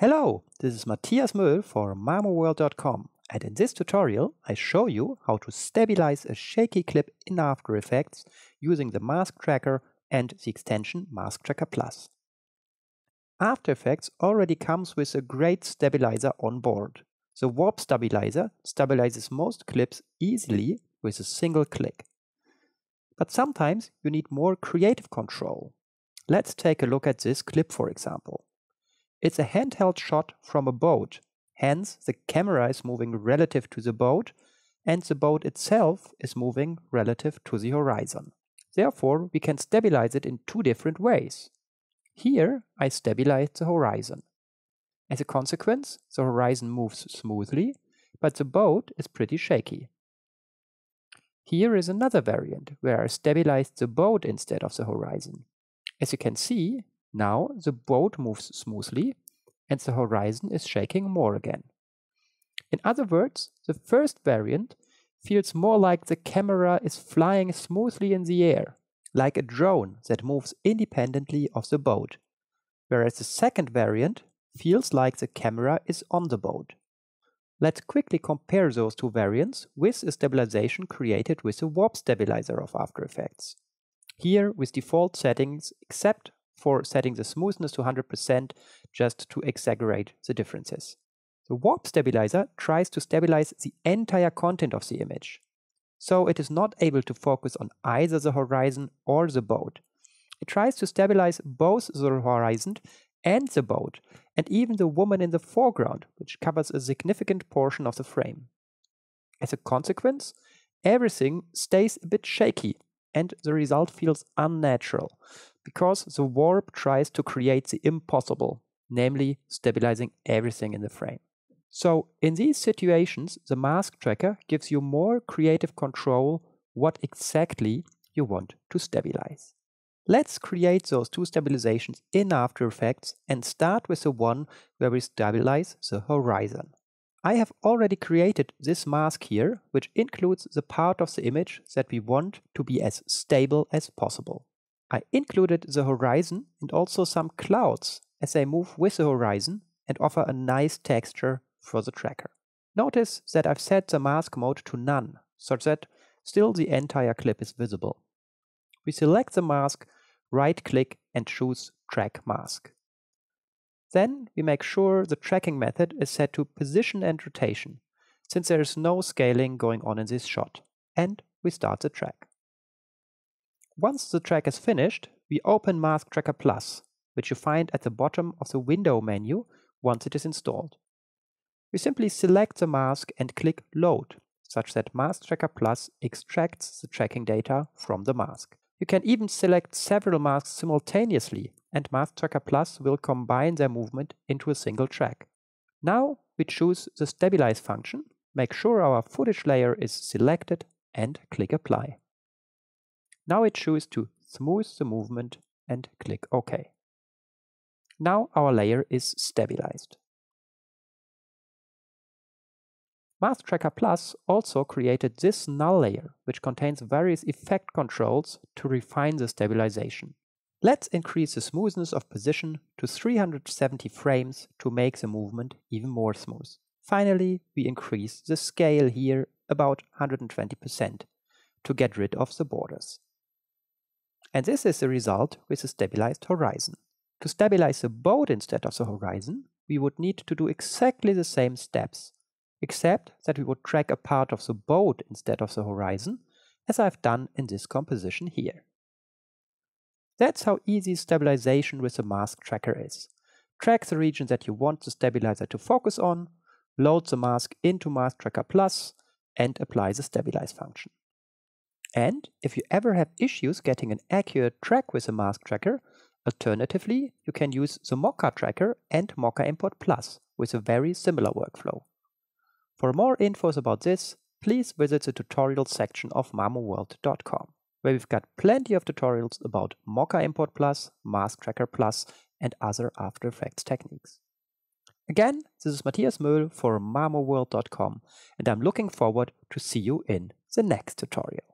Hello, this is Mathias Möhl for MamoWorld.com and in this tutorial I show you how to stabilize a shaky clip in After Effects using the Mask Tracker and the extension Mask Tracker Plus. After Effects already comes with a great stabilizer on board. The Warp Stabilizer stabilizes most clips easily with a single click. But sometimes you need more creative control. Let's take a look at this clip for example. It's a handheld shot from a boat, hence the camera is moving relative to the boat and the boat itself is moving relative to the horizon. Therefore, we can stabilize it in two different ways. Here, I stabilize the horizon. As a consequence, the horizon moves smoothly, but the boat is pretty shaky. Here is another variant, where I stabilize the boat instead of the horizon. As you can see, now the boat moves smoothly and the horizon is shaking more again. In other words, the first variant feels more like the camera is flying smoothly in the air, like a drone that moves independently of the boat, whereas the second variant feels like the camera is on the boat. Let's quickly compare those two variants with a stabilization created with the warp stabilizer of After Effects. Here with default settings except for setting the smoothness to 100% just to exaggerate the differences. The warp stabilizer tries to stabilize the entire content of the image. So it is not able to focus on either the horizon or the boat. It tries to stabilize both the horizon and the boat, and even the woman in the foreground, which covers a significant portion of the frame. As a consequence, everything stays a bit shaky and the result feels unnatural, because the warp tries to create the impossible, namely stabilizing everything in the frame. So in these situations, the mask tracker gives you more creative control what exactly you want to stabilize. Let's create those two stabilizations in After Effects and start with the one where we stabilize the horizon. I have already created this mask here, which includes the part of the image that we want to be as stable as possible. I included the horizon and also some clouds as they move with the horizon and offer a nice texture for the tracker. Notice that I've set the mask mode to none, such that still the entire clip is visible. We select the mask, right click and choose Track Mask. Then we make sure the tracking method is set to position and rotation, since there is no scaling going on in this shot, and we start the track. Once the track is finished, we open Mask Tracker Plus, which you find at the bottom of the window menu once it is installed. We simply select the mask and click Load, such that Mask Tracker Plus extracts the tracking data from the mask. You can even select several masks simultaneously and Mask Tracker Plus will combine their movement into a single track. Now we choose the Stabilize function, make sure our footage layer is selected and click Apply. Now we choose to smooth the movement and click OK. Now our layer is stabilized. Mask Tracker Plus also created this null layer, which contains various effect controls to refine the stabilization. Let's increase the smoothness of position to 370 frames to make the movement even more smooth. Finally, we increase the scale here about 120% to get rid of the borders. And this is the result with a stabilized horizon. To stabilize the boat instead of the horizon, we would need to do exactly the same steps except that we would track a part of the boat instead of the horizon, as I've done in this composition here. That's how easy stabilization with the mask tracker is. Track the region that you want the stabilizer to focus on, load the mask into Mask Tracker Plus, and apply the stabilize function. And if you ever have issues getting an accurate track with a mask tracker, alternatively, you can use the Mocha tracker and Mocha Import Plus with a very similar workflow. For more infos about this, please visit the tutorial section of mamoworld.com, where we've got plenty of tutorials about Mocha Import Plus, Mask Tracker Plus, and other After Effects techniques. Again, this is Mathias Möhl for mamoworld.com, and I'm looking forward to see you in the next tutorial.